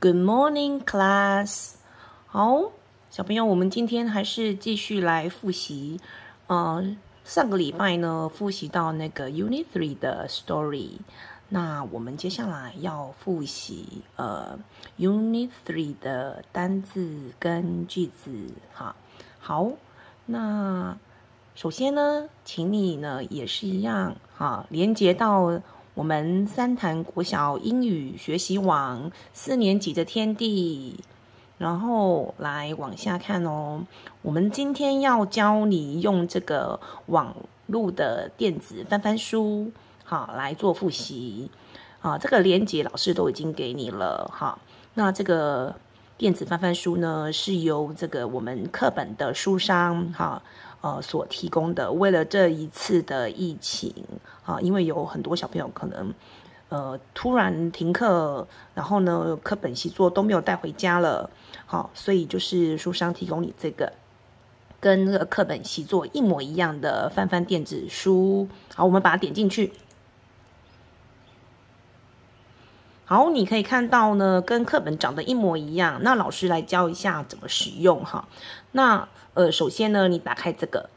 Good morning, class。好，小朋友，我们今天还是继续来复习。呃，上个礼拜呢，复习到那个 Unit Three 的 Story。那我们接下来要复习呃 Unit Three 的单字跟句子。哈，好，那首先呢，请你呢也是一样，哈，连接到。我们三潭国小英语学习网四年级的天地，然后来往下看哦。我们今天要教你用这个网络的电子翻翻书，好来做复习。啊，这个连接老师都已经给你了，哈。那这个电子翻翻书呢，是由这个我们课本的书商，哈。呃，所提供的，为了这一次的疫情啊，因为有很多小朋友可能呃突然停课，然后呢课本习作都没有带回家了，好，所以就是书商提供你这个跟那个课本习作一模一样的翻翻电子书，好，我们把它点进去，好，你可以看到呢，跟课本长得一模一样，那老师来教一下怎么使用哈，那。呃，首先呢，你打开这个，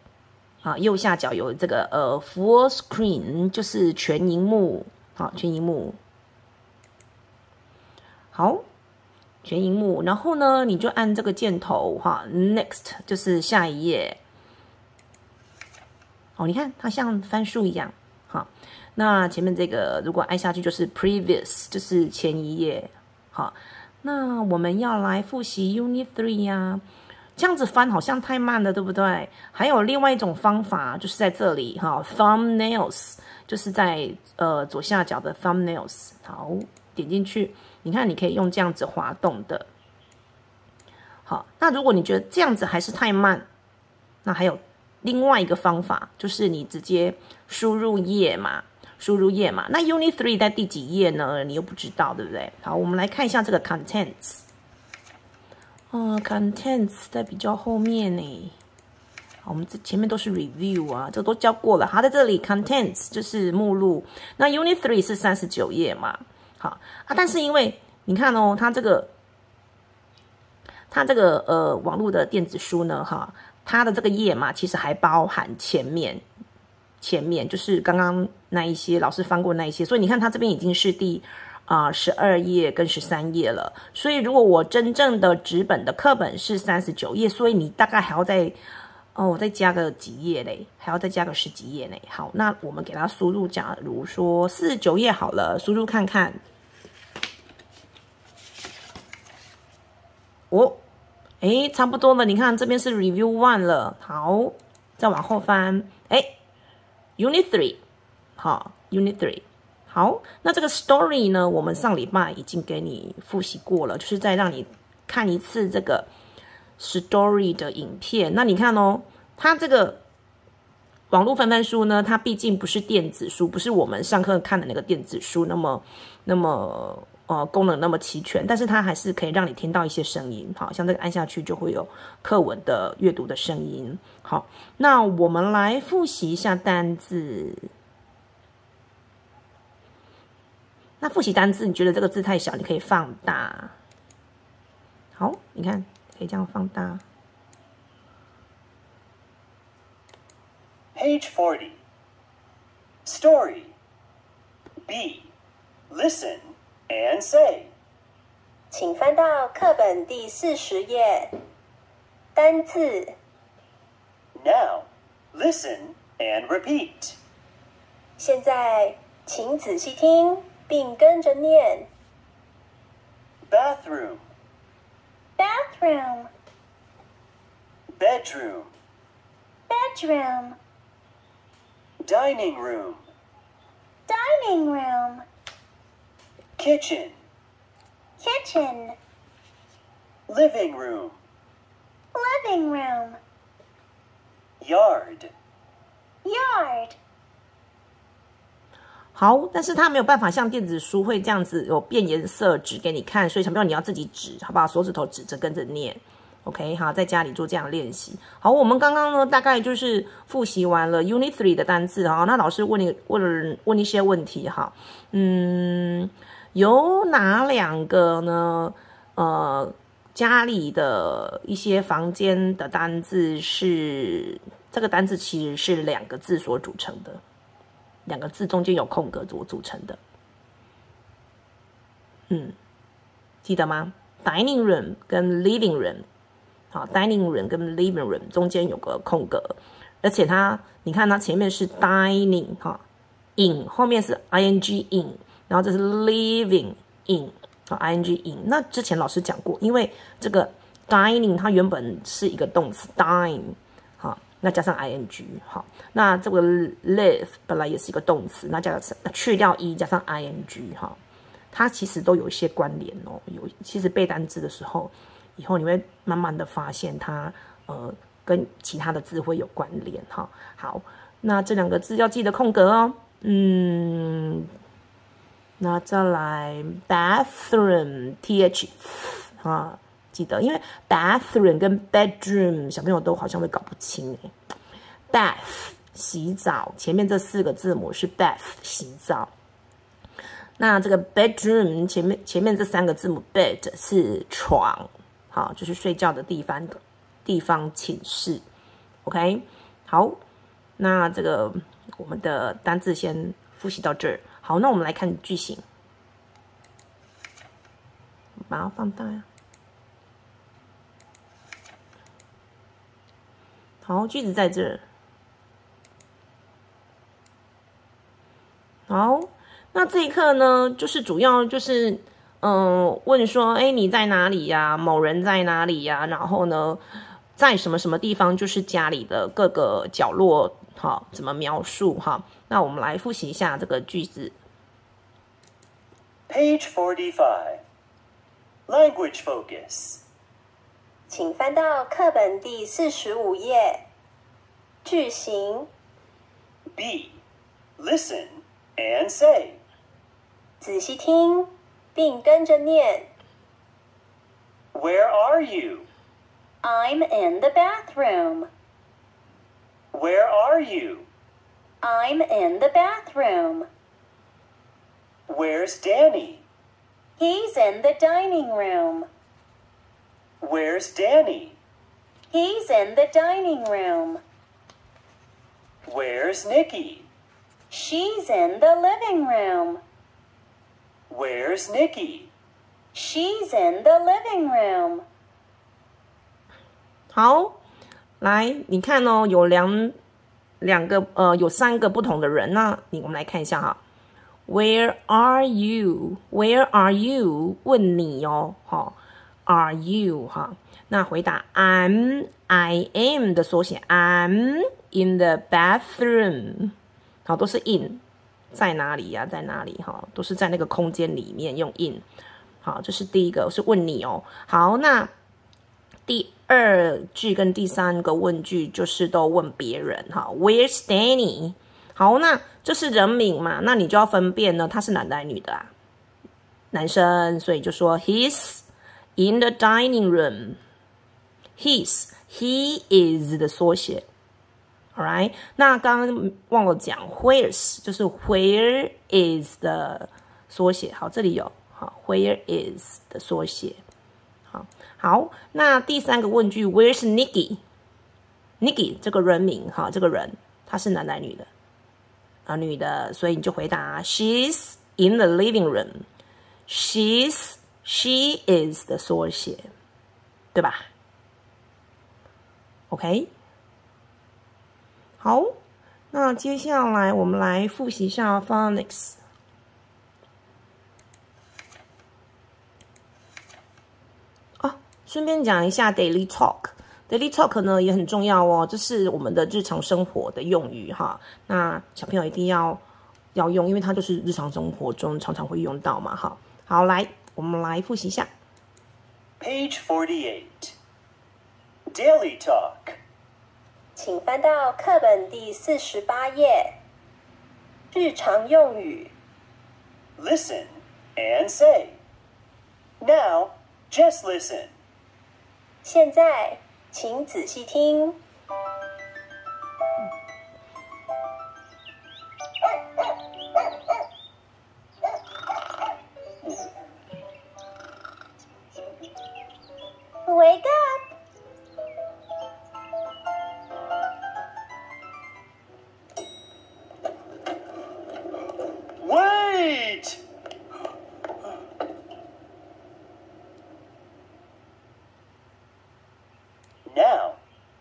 啊，右下角有这个呃，full screen，就是全荧幕，好，全荧幕，好，全荧幕，然后呢，你就按这个箭头，哈，next，就是下一页，哦，你看它像翻书一样，好，那前面这个如果按下去就是 previous，就是前一页，好，那我们要来复习 unit three 呀。这样子翻好像太慢了，对不对？还有另外一种方法，就是在这里哈，thumbnails，就是在呃左下角的 thumbnails，好，点进去，你看你可以用这样子滑动的。好，那如果你觉得这样子还是太慢，那还有另外一个方法，就是你直接输入页码，输入页码。那 Unit Three 在第几页呢？你又不知道，对不对？好，我们来看一下这个 contents。哦，contents 在比较后面呢。好，我们这前面都是 review 啊，这都教过了。好，在这里 contents 就是目录。那 unit three 是三十九页嘛？好啊，但是因为你看哦，它这个它这个呃网络的电子书呢，哈，它的这个页码其实还包含前面前面就是刚刚那一些老师翻过那一些，所以你看它这边已经是第。啊，十二页跟十三页了，所以如果我真正的纸本的课本是三十九页，所以你大概还要再哦，我再加个几页嘞，还要再加个十几页嘞。好，那我们给它输入，假如说四十九页好了，输入看看。哦，哎，差不多了，你看这边是 Review One 了，好，再往后翻，哎，Unit Three，好，Unit Three。好，那这个 story 呢？我们上礼拜已经给你复习过了，就是再让你看一次这个 story 的影片。那你看哦，它这个网络翻翻书呢，它毕竟不是电子书，不是我们上课看的那个电子书，那么那么呃功能那么齐全，但是它还是可以让你听到一些声音。好像这个按下去就会有课文的阅读的声音。好，那我们来复习一下单字。那复习单字，你觉得这个字太小，你可以放大。好，你看，可以这样放大。Page forty. Story. B. Listen and say. 请翻到课本第四十页。单字。Now, listen and repeat. 现在，请仔细听。并跟着念。Bathroom. Bathroom. Bedroom. Bedroom. Dining room. Dining room. Kitchen. Kitchen. Living room. Living room. Yard. Yard. 好，但是它没有办法像电子书会这样子有变颜色指给你看，所以小朋友你要自己指，好不好？手指头指着跟着念，OK，好，在家里做这样练习。好，我们刚刚呢大概就是复习完了 Unit Three 的单字哈，那老师问你问问一些问题哈，嗯，有哪两个呢？呃家里的一些房间的单字是这个单字其实是两个字所组成的，两个字中间有空格所组成的。嗯，记得吗？Dining room 跟 living room，好，dining room 跟 living room 中间有个空格，而且它，你看它前面是 dining 哈，in 后面是 ing in，然后这是 living in 啊 ing in。那之前老师讲过，因为这个 dining 它原本是一个动词 dine，好，那加上 ing 好，那这个 live 本来也是一个动词，那加上去掉 e 加上 ing 哈。它其实都有一些关联哦，有其实背单词的时候，以后你会慢慢的发现它呃跟其他的字会有关联哈。好，那这两个字要记得空格哦。嗯，那再来 bathroom t h 啊，记得，因为 bathroom 跟 bedroom 小朋友都好像会搞不清哎。bath 洗澡，前面这四个字母是 bath 洗澡。那这个 bedroom 前面前面这三个字母 bed 是床，好，就是睡觉的地方的地方寝室，OK，好，那这个我们的单字先复习到这儿，好，那我们来看句型，把它放大呀，好，句子在这儿，好。那这一课呢，就是主要就是，嗯，问说，哎，你在哪里呀？某人在哪里呀？然后呢，在什么什么地方？就是家里的各个角落，哈，怎么描述？哈，那我们来复习一下这个句子。Page forty-five, language focus。请翻到课本第四十五页。句型。B, listen and say. 仔细听，并跟着念。Where are you? I'm in the bathroom. Where are you? I'm in the bathroom. Where's Danny? He's in the dining room. Where's Danny? He's in the dining room. Where's Nikki? She's in the living room. Where's Nikki? She's in the living room. 好，来，你看哦，有两两个呃，有三个不同的人。那你我们来看一下哈。Where are you? Where are you? 问你哦，哈，Are you 哈？那回答 I'm I am 的缩写，I'm in the bathroom。好，都是 in。在哪里呀？在哪里？哈，都是在那个空间里面用 in。好，这是第一个，是问你哦。好，那第二句跟第三个问句就是都问别人。哈，Where's Danny？好，那这是人名嘛？那你就要分辨呢，他是男的还是女的啊？男生，所以就说 He's in the dining room。He's，he is 的缩写。，All right？那刚刚忘了讲，Where's 就是 Where is 的缩写。好，这里有好，Where is 的缩写。好，好，那第三个问句，Where's Nikki？Nikki 这个人名，哈，这个人他是男的女的？啊，女的，所以你就回答 She's in the living room。She's she is 的缩写，对吧？OK。好，那接下来我们来复习一下 phonics。啊，顺便讲一下 daily talk。daily talk 呢也很重要哦，这是我们的日常生活的用语哈。那小朋友一定要要用，因为它就是日常生活中常常会用到嘛哈。好，来，我们来复习一下。Page forty-eight, daily talk. 请翻到课本第四十八页。日常用语。Listen and say. Now, just listen. 现在，请仔细听。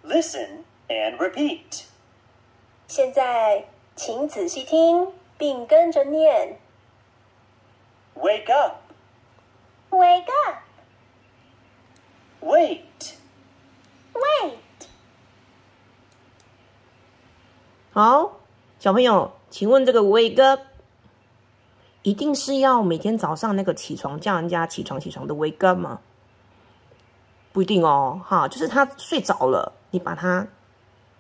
Listen and repeat. 现在，请仔细听，并跟着念。Wake up. Wake up! Wait. Wait! 好，小朋友，请问这个 wake up 一定是要每天早上那个起床叫人家起床起床的 wake up 吗？不一定哦，哈，就是他睡着了，你把他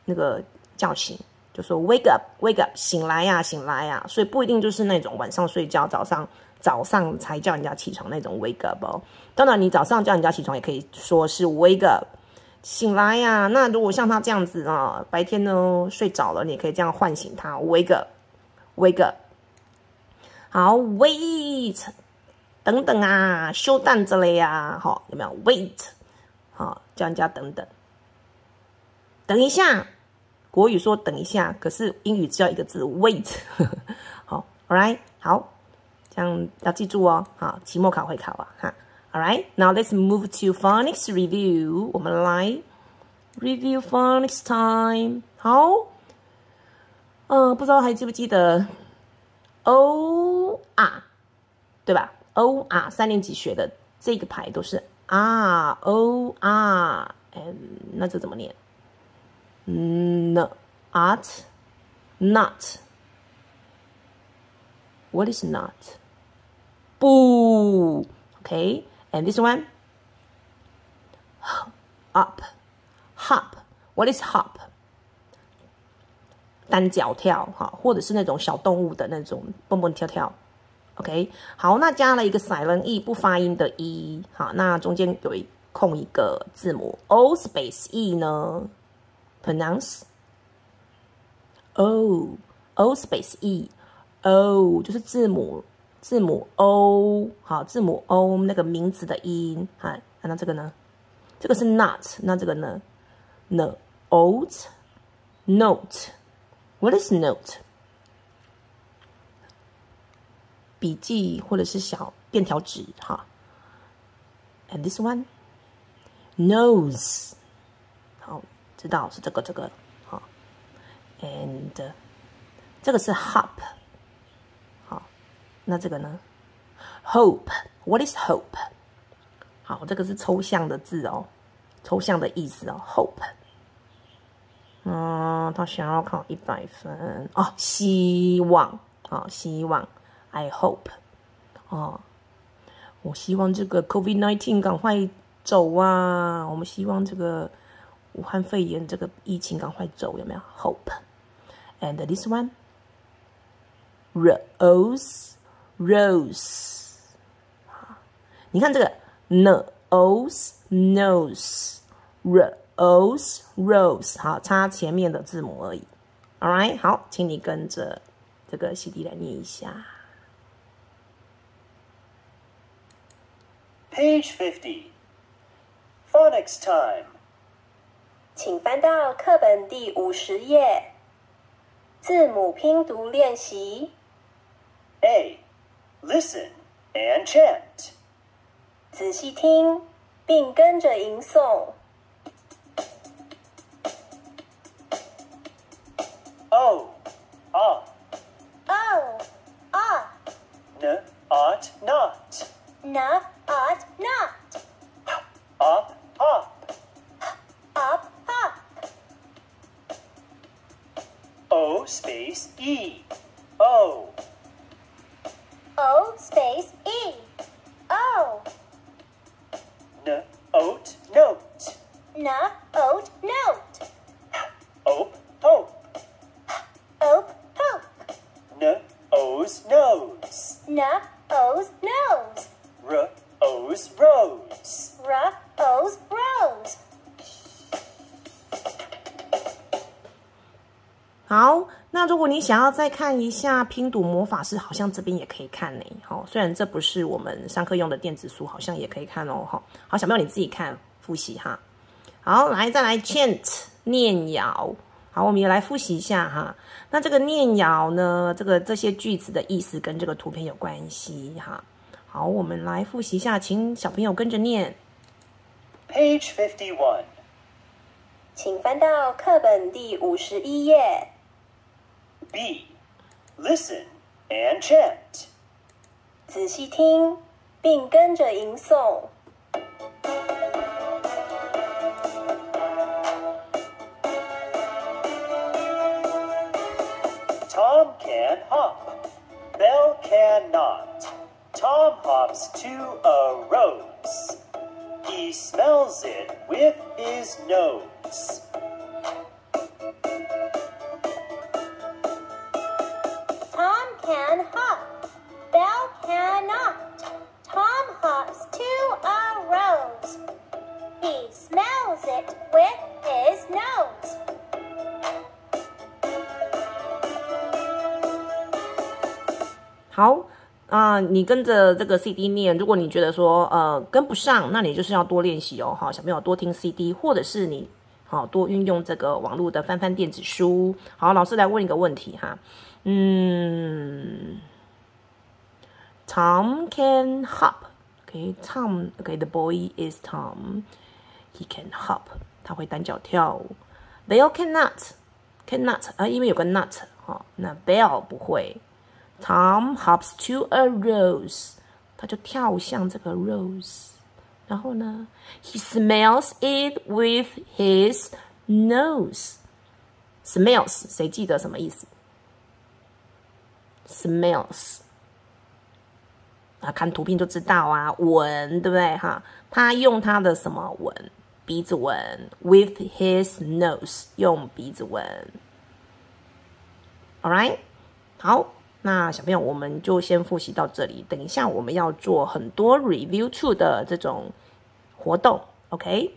那个叫醒，就说 wake up，wake up，醒来呀、醒来呀、所以不一定就是那种晚上睡觉，早上早上才叫人家起床那种 wake up 哦。当然，你早上叫人家起床也可以说是 wake up。醒来呀、那如果像他这样子啊，白天呢睡着了，你也可以这样唤醒他，wake up，wake up。好，wait，等等啊，休蛋之类呀，好，有没有？wait，好，叫人家等等，等一下。国语说等一下，可是英语只要一个字，wait。好，all right，好，这样要记住哦。好，期末考会考啊，哈。All right, now let's move to phonics review. 我们来 review phonics time. 好，嗯、不知道还记不记得 o r 对吧？o r 三年级学的这个牌都是 r o r，嗯，那这怎么念？n art not. What is not? 不 Okay, and this one up, hop. What is hop? 单脚跳哈，或者是那种小动物的那种蹦蹦跳跳。OK，好，那加了一个 silent e 不发音的 e，好，那中间有一空一个字母 o space e 呢 ，pronounce o o space e o 就是字母字母 o 好，字母 o 那个名字的音，哈，那这个呢？这个是 not，那这个呢？no oat note。What is note？笔记或者是小便条纸哈。And this one nose，好， 知道是这个这个好。And 这个是 hop，好，那这个呢？Hope，What is hope？好，这个是抽象的字哦，抽象的意思哦，hope。嗯，他想要考一百分哦，希望啊、哦，希望，I hope，哦，我希望这个 COVID nineteen 赶快走啊，我们希望这个武汉肺炎这个疫情赶快走，有没有？Hope，and this one，rose rose，你看这个 n o s nose r。O's rose，好，插前面的字母而已。All right，好，请你跟着这个 CD 来念一下。Page 50. Phonics time. 请翻到课本第五十页，字母拼读练习。A. Listen and chant. 仔细听，并跟着吟诵。Nose. Na, O's, nose. R. O's rose. R, O's, rose. 好，那如果你想要再看一下拼读魔法师，好像这边也可以看呢。好，虽然这不是我们上课用的电子书，好像也可以看哦。好，好，小朋友你自己看，复复习哈。好，来再来 chant 念谣。好，我们也来复习一下哈。那这个念谣呢，这个这些句子的意思跟这个图片有关系哈。好，我们来复习一下，请小朋友跟着念。Page fifty one，请翻到课本第五十一页。B. Listen and chant. 仔细听，并跟着吟诵。Can hop. Bell cannot. Tom hops to a rose. He smells it with his nose. Tom can hop, Bell cannot. Tom hops to a rose. He smells it with his nose. 好啊、你跟着这个 CD 念。如果你觉得说呃跟不上，那你就是要多练习哦。好，小朋友多听 CD，或者是你好多运用这个网络的翻翻电子书。好，老师来问一个问题哈，嗯，Tom can hop。OK，Tom。OK，the boy is Tom。He can hop，他会单脚跳。Bell cannot，cannot 啊，因为有个 not 哈、那 Bell 不会。Tom hops to a rose，他就跳向这个 rose，然后呢，he smells it with his nose。smells 谁记得什么意思？smells 啊，看图片就知道啊，闻对不对哈？他用他的什么闻？鼻子闻，with his nose 用鼻子闻。All right，好。 那小朋友，我们就先复习到这里。等一下，我们要做很多 review two 的这种活动，OK？